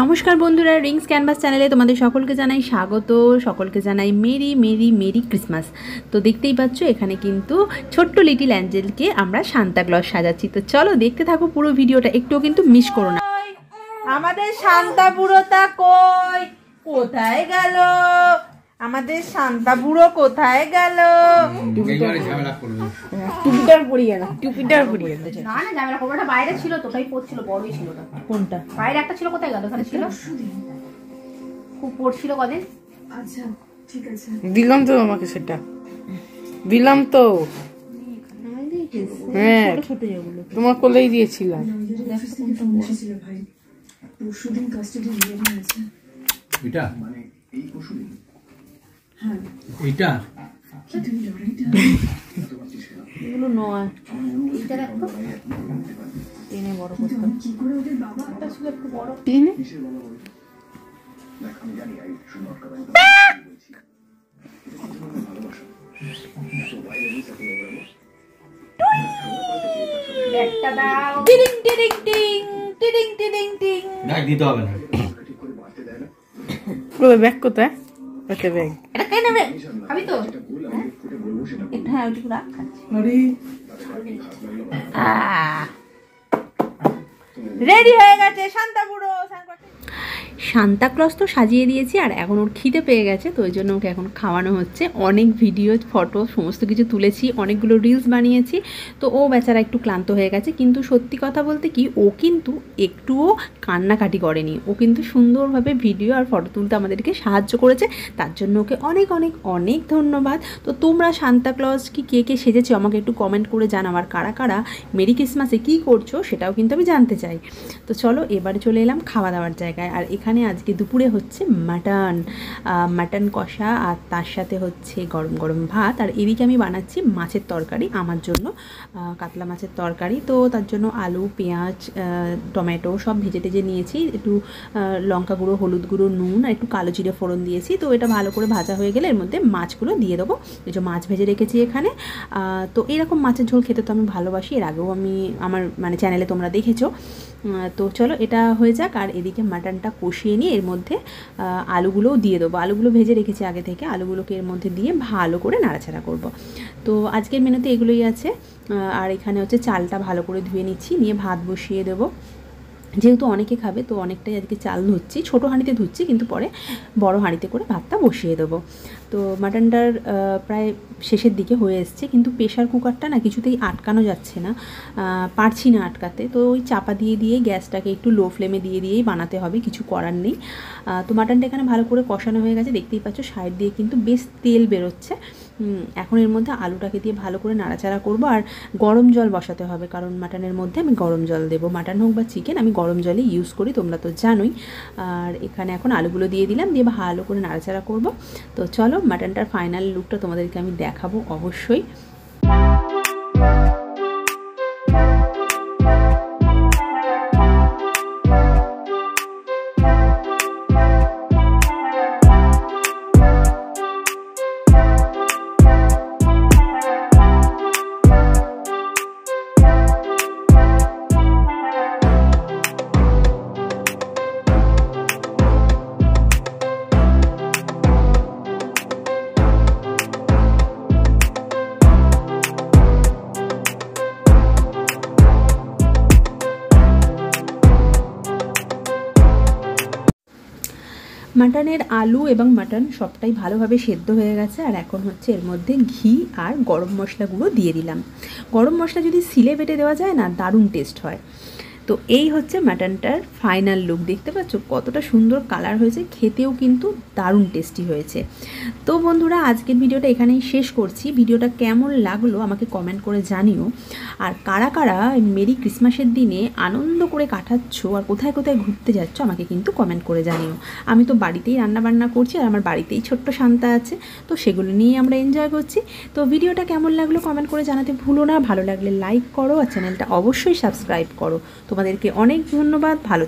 নমস্কার বন্ধুরা Rings canvas চ্যানেলে তোমাদের সকলকে জানাই স্বাগত, সকলকে জানাই মেরি মেরি মেরি ক্রিসমাস তো দেখতেই পাচ্ছ, এখানে কিন্তু ছোট্ট লিটিল অ্যাঞ্জেলকে আমরা সান্তাক্লজ সাজাচ্ছি। তো চলো দেখতে থাকো পুরো ভিডিওটা, একটুও কিন্তু মিস করো না। আমাদের শান্তা পুরোটা কই? কোথায় গেল? আমাদের শান্তা বুড়ো কোথায় গেল? টুপিটার পরিয়ে না টুপিটার পরিয়ে না না না ঝামেলা করব বাইরে ছিল তো ওটাই পড়ছিল বড়ই ছিল ওটা। কোনটা? বাইরে একটা ছিল কোথায় গেল? ওখানে ছিল? খুব পড়ছিল কদিন? দিলাম তো আমাকে সেটা। দিলাম তো। হ্যাঁ তোমার কোলেই দিয়েছিলাম। এটা? এটা এগুলো নয়। এইটা দেখো। টেনে বড় করতে টেনে? টিডিং টিডিং টিং টিডিং টিডিং টিং। ব্যাগ দিতে হবে না। কোথায়? ব্যাগ। নেবে খাবি তো একটু হ্যাঁ ওইটুকু রাখ রেডি হয়ে গেছে শান্তা বুড়ো সান্তাক্লজ তো সাজিয়ে দিয়েছি আর এখন ওর খিদে পেয়ে গেছে, তো ওই জন্য ওকে এখন খাওয়ানো হচ্ছে। অনেক ভিডিও ফটো সমস্ত কিছু তুলেছি, অনেকগুলো রিলস বানিয়েছি। তো ও বেচারা একটু ক্লান্ত হয়ে গেছে, কিন্তু সত্যি কথা বলতে কি, ও কিন্তু একটুও কান্নাকাটি করেনি। ও কিন্তু সুন্দরভাবে ভিডিও আর ফটো তুলতে আমাদেরকে সাহায্য করেছে, তার জন্য ওকে অনেক অনেক অনেক ধন্যবাদ। তো তোমরা সান্তাক্লজ কি, কে কে সেজেছো, আমাকে একটু কমেন্ট করে জানাও, আর কারা কারা মেরি ক্রিসমাসে কী করছ সেটাও কিন্তু আমি জানতে চাই। তো চলো এবারে চলে এলাম খাওয়া দাওয়ার জায়গায়, আর এখানে আজকে দুপুরে হচ্ছে মাটন মাটন কষা আর তার সাথে হচ্ছে গরম গরম ভাত। আর এদিকে আমি বানাচ্ছি মাছের তরকারি আমার জন্য কাতলা মাছের তরকারি। তো তার জন্য আলু, পেঁয়াজ টমেটো সব ভেজে টেজে নিয়েছি। একটু লঙ্কা গুঁড়ো, হলুদ গুঁড়ো, নুন আর একটু কালো জিরে ফোড়ন দিয়েছি। তো এটা ভালো করে ভাজা হয়ে গেলে এর মধ্যে মাছগুলো দিয়ে দেবো। এই যে মাছ ভেজে রেখেছি এখানে। তো এরকম মাছের ঝোল খেতে তো আমি ভালোবাসি। এর আগেও আমি আমার মানে চ্যানেলে তোমরা দেখেছ। তো চলো এটা হয়ে যাক। আর এদিকে মাটনটা কষিয়ে নিয়ে এর মধ্যে আলুগুলোও দিয়ে দেবো। আলুগুলো ভেজে রেখেছি আগে থেকে। আলুগুলোকে এর মধ্যে দিয়ে ভালো করে নাড়াচাড়া করব। তো আজকের মেনুতে এগুলোই আছে। আর এখানে হচ্ছে চালটা ভালো করে ধুয়ে নিচ্ছি। নিয়ে ভাত বসিয়ে দেবো। যেহেতু অনেকে খাবে, তো অনেকটাই আজকে চাল ধুচ্ছি, ছোটো হাঁড়িতে ধুচ্ছি, কিন্তু পরে বড় হাঁড়িতে করে ভাতটা বসিয়ে দেবো। তো মাটনটার প্রায় শেষের দিকে হয়ে এসছে, কিন্তু প্রেশার কুকারটা না কিছুতেই আটকানো যাচ্ছে না। পারছি না আটকাতে। তো ওই চাপা দিয়ে দিয়ে গ্যাসটাকে একটু লো ফ্লেমে দিয়ে দিয়েই বানাতে হবে, কিছু করার নেই। তো মাটনটা এখানে ভালো করে কষানো হয়ে গেছে, দেখতেই পাচ্ছ, সাইড দিয়ে কিন্তু বেশ তেল বেরোচ্ছে। এখন এর মধ্যে আলুটাকে দিয়ে ভালো করে নাড়াচাড়া করব আর গরম জল বসাতে হবে, কারণ মাটনের মধ্যে আমি গরম জল দেবো। মাটন হোক বা চিকেন আমি গরম জলই ইউজ করি, তোমরা তো জানোই। আর এখানে এখন আলুগুলো দিয়ে দিলাম, দিয়ে ভালো করে নাড়াচাড়া করব। তো চলো মাটনটার ফাইনাল লুকটা তোমাদেরকে আমি দেখাবো অবশ্যই। মাটনের আলু এবং মাটন সবটাই ভালোভাবে সেদ্ধ হয়ে গেছে, আর এখন হচ্ছে এর মধ্যে ঘি আর গরম মশলাগুলো দিয়ে দিলাম। গরম মশলা যদি সিলে বেটে দেওয়া যায় না, দারুণ টেস্ট হয়। তো এই হচ্ছে মাটনটার ফাইনাল লুক। দেখতে পাচ্ছ কতটা সুন্দর কালার হয়েছে, খেতেও কিন্তু দারুণ টেস্টি হয়েছে। তো বন্ধুরা, আজকের ভিডিওটা এখানেই শেষ করছি। ভিডিওটা কেমন লাগল আমাকে কমেন্ট করে জানিও। আর কারা কারা মেরি ক্রিসমাসের দিনে আনন্দ করে কাটাচ্ছ আর কোথায় কোথায় ঘুরতে যাচ্ছ আমাকে কিন্তু কমেন্ট করে জানিও। আমি তো বাড়িতেই রান্নাবান্না করছি আর আমার বাড়িতেই ছোট্ট শান্তা আছে, তো সেগুলো নিয়ে আমরা এনজয় করছি। তো ভিডিওটা কেমন লাগল কমেন্ট করে জানাতে ভুলো না। ভালো লাগলে লাইক করো আর চ্যানেলটা অবশ্যই সাবস্ক্রাইব করো। তোমাদেরকে অনেক ধন্যবাদ ভালো